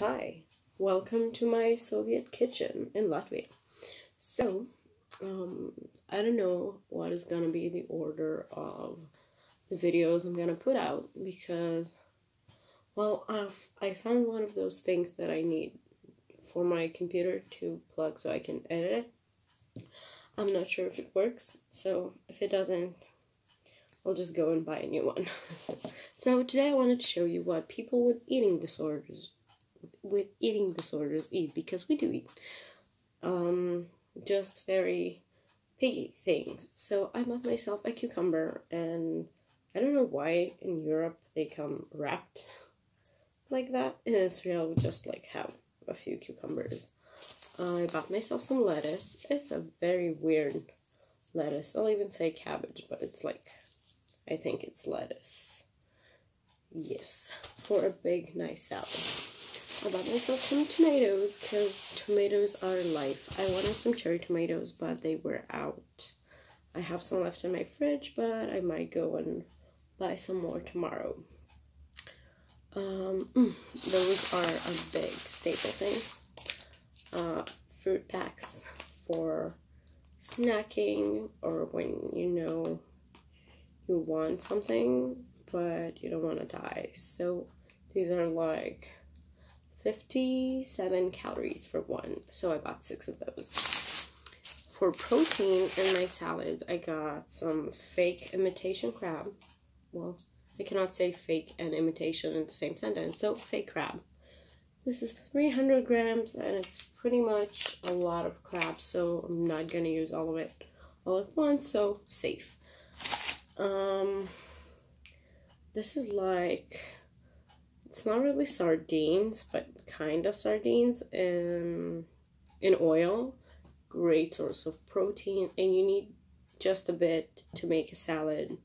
Hi, welcome to my Soviet kitchen in Latvia. So, um, I don't know what is gonna be the order of the videos I'm gonna put out because, well, I've, I found one of those things that I need for my computer to plug so I can edit it. I'm not sure if it works, so if it doesn't, I'll just go and buy a new one. so today I wanted to show you what people with eating disorders with eating disorders eat because we do eat um just very picky things. So i bought myself a cucumber and i don't know why in europe they come wrapped like that. In israel we just like have a few cucumbers. I bought myself some lettuce. It's a very weird lettuce. I'll even say cabbage but it's like i think it's lettuce. Yes for a big nice salad I bought myself some tomatoes because tomatoes are life. I wanted some cherry tomatoes, but they were out. I have some left in my fridge, but I might go and buy some more tomorrow. Um, mm, those are a big staple thing. Uh, fruit packs for snacking or when you know you want something but you don't want to die. So these are like 57 calories for one, so I bought six of those. For protein in my salads, I got some fake imitation crab. Well, I cannot say fake and imitation in the same sentence, so fake crab. This is 300 grams, and it's pretty much a lot of crab, so I'm not going to use all of it all at once, so safe. Um, this is like it's not really sardines, but kind of sardines in, in oil. Great source of protein, and you need just a bit to make a salad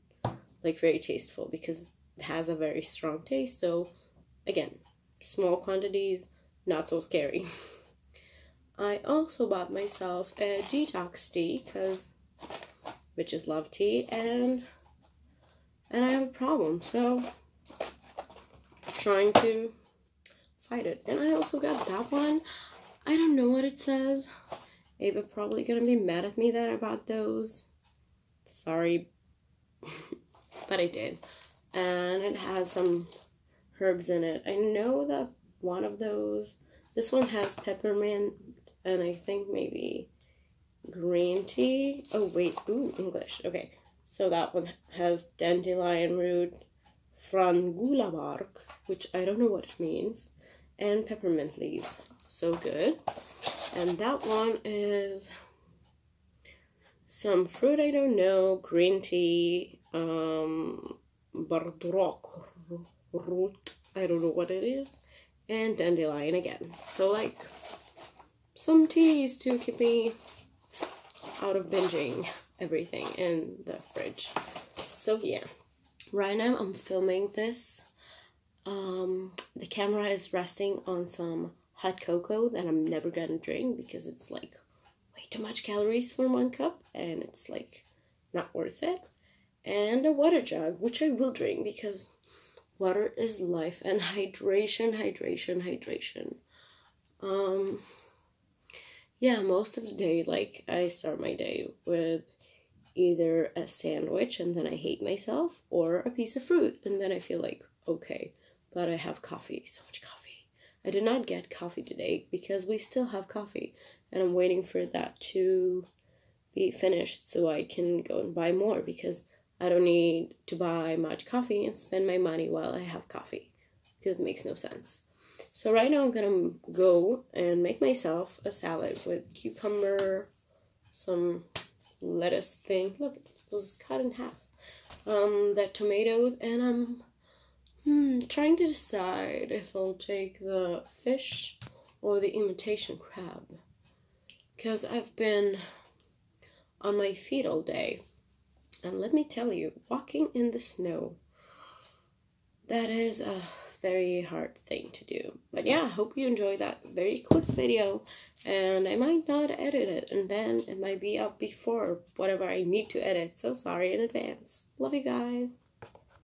like very tasteful because it has a very strong taste. So, again, small quantities, not so scary. I also bought myself a detox tea because bitches love tea and and I have a problem. So trying to fight it. And I also got that one. I don't know what it says. Ava probably gonna be mad at me that I bought those. Sorry. but I did. And it has some herbs in it. I know that one of those, this one has peppermint and I think maybe green tea. Oh, wait. Ooh, English. Okay. So that one has dandelion root, frangula bark, which I don't know what it means, and peppermint leaves. So good. And that one is some fruit I don't know, green tea, um, burdock root, I don't know what it is, and dandelion again. So like some teas to keep me out of binging everything in the fridge. So yeah right now I'm filming this. Um, the camera is resting on some hot cocoa that I'm never gonna drink because it's like way too much calories for one cup and it's like not worth it. And a water jug, which I will drink because water is life and hydration, hydration, hydration. Um, yeah, most of the day, like I start my day with either a sandwich and then I hate myself or a piece of fruit and then I feel like, okay, but I have coffee, so much coffee. I did not get coffee today because we still have coffee and I'm waiting for that to be finished so I can go and buy more because I don't need to buy much coffee and spend my money while I have coffee because it makes no sense. So right now I'm gonna go and make myself a salad with cucumber, some lettuce thing. Look, it was cut in half. Um, the tomatoes, and I'm hmm, trying to decide if I'll take the fish or the imitation crab. Because I've been on my feet all day. And let me tell you, walking in the snow, that is a very hard thing to do. But yeah, hope you enjoy that very quick video. And I might not edit it, and then it might be up before whatever I need to edit. So sorry in advance. Love you guys.